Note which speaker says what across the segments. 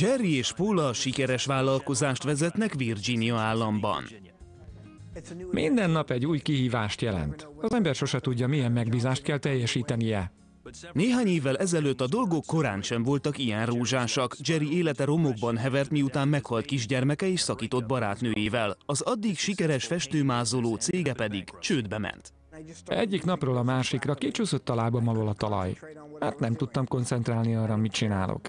Speaker 1: Jerry és Paula sikeres vállalkozást vezetnek Virginia államban.
Speaker 2: Minden nap egy új kihívást jelent. Az ember sose tudja, milyen megbízást kell teljesítenie.
Speaker 1: Néhány évvel ezelőtt a dolgok korán sem voltak ilyen rózsásak. Jerry élete romokban hevert, miután meghalt kisgyermeke és szakított barátnőjével. Az addig sikeres festőmázoló cége pedig csődbe ment.
Speaker 2: Egyik napról a másikra kicsúszott a lábam alól a talaj. Hát nem tudtam koncentrálni arra, mit csinálok.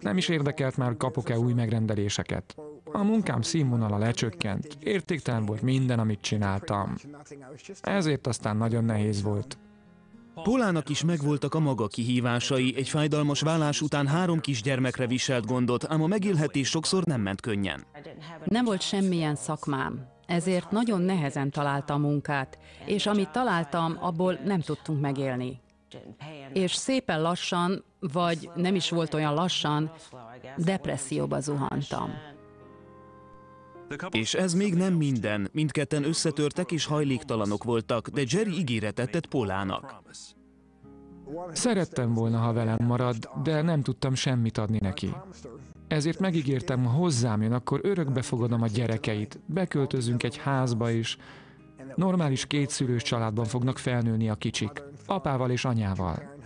Speaker 2: Nem is érdekelt már, kapok-e új megrendeléseket. A munkám színvonala lecsökkent, értéktelen volt minden, amit csináltam. Ezért aztán nagyon nehéz volt.
Speaker 1: Polának is megvoltak a maga kihívásai, egy fájdalmas vállás után három kisgyermekre viselt gondot, ám a megélhetés sokszor nem ment könnyen.
Speaker 3: Nem volt semmilyen szakmám, ezért nagyon nehezen találtam munkát, és amit találtam, abból nem tudtunk megélni. És szépen lassan, vagy nem is volt olyan lassan, depresszióba zuhantam.
Speaker 1: És ez még nem minden. Mindketten összetörtek és hajléktalanok voltak, de Jerry ígéretet tett Polának.
Speaker 2: Szerettem volna, ha velem marad, de nem tudtam semmit adni neki. Ezért megígértem, ha hozzám jön, akkor örökbe fogadom a gyerekeit, beköltözünk egy házba is. Normális kétszülős családban fognak felnőni a kicsik, apával és anyával.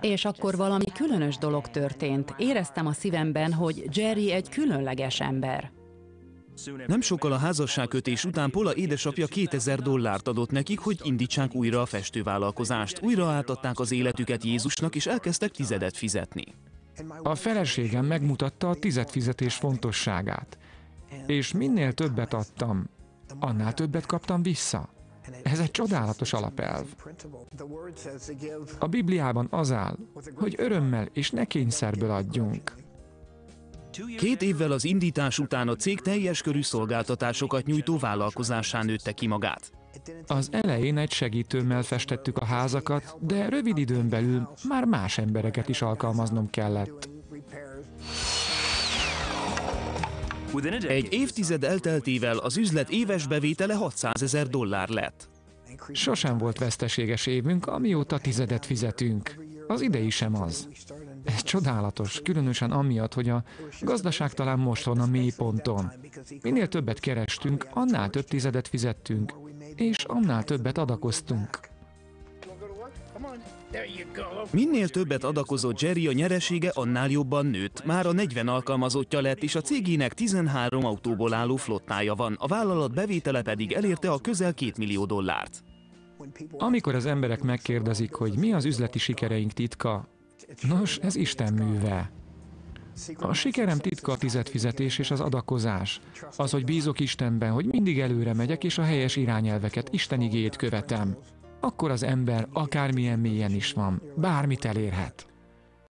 Speaker 3: És akkor valami különös dolog történt. Éreztem a szívemben, hogy Jerry egy különleges ember.
Speaker 1: Nem sokkal a házasságkötés után Pola édesapja 2000 dollárt adott nekik, hogy indítsák újra a festővállalkozást. Újra átadták az életüket Jézusnak, és elkezdtek tizedet fizetni.
Speaker 2: A feleségem megmutatta a tizedfizetés fontosságát. És minél többet adtam, annál többet kaptam vissza. Ez egy csodálatos alapelv. A Bibliában az áll, hogy örömmel és ne kényszerből adjunk.
Speaker 1: Két évvel az indítás után a cég teljes körű szolgáltatásokat nyújtó vállalkozásán nőtte ki magát.
Speaker 2: Az elején egy segítőmmel festettük a házakat, de rövid időn belül már más embereket is alkalmaznom kellett.
Speaker 1: Egy évtized elteltével az üzlet éves bevétele 600 ezer dollár lett.
Speaker 2: Sosem volt veszteséges évünk, amióta tizedet fizetünk. Az idei sem az. Ez csodálatos, különösen amiatt, hogy a gazdaság talán most van a mély ponton. Minél többet kerestünk, annál több tizedet fizettünk, és annál többet adakoztunk.
Speaker 1: Minél többet adakozott Jerry, a nyeresége annál jobban nőtt. Már a 40 alkalmazottja lett, és a cégének 13 autóból álló flottája van. A vállalat bevétele pedig elérte a közel 2 millió dollárt.
Speaker 2: Amikor az emberek megkérdezik, hogy mi az üzleti sikereink titka, nos, ez Isten műve. A sikerem titka a fizetés és az adakozás. Az, hogy bízok Istenben, hogy mindig előre megyek, és a helyes irányelveket, Isten igéjét követem. Akkor az ember akármilyen mélyen is van, bármit elérhet.